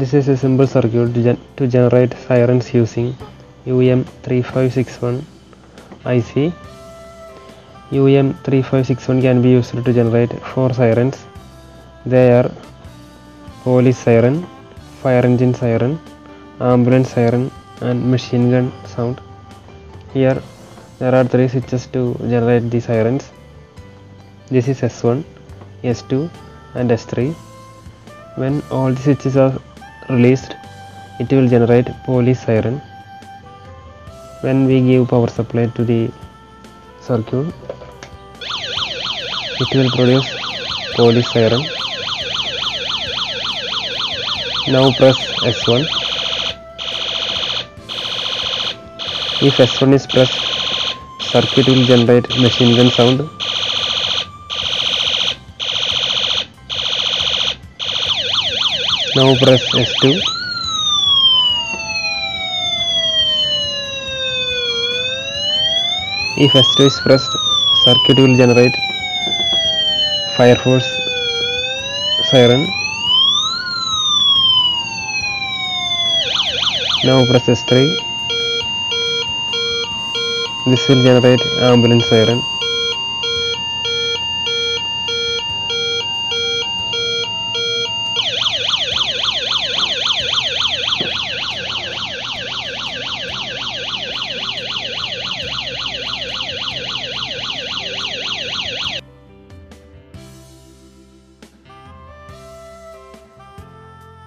This is a simple circuit to, gen- to generate sirens using UM3561 IC. UM3561 can be used to generate four sirens. They are police siren, fire engine siren, ambulance siren, and machine gun sound. Here there are three switches to generate the sirens. This is S1, S2, and S3. When all the switches are released, it will generate police siren. When we give power supply to the circuit, it will produce police siren. Now press S1. If S1 is pressed, circuit will generate machine gun sound. Now press S2. If S2 is pressed, circuit will generate fire force siren. Now press S3. This will generate ambulance siren.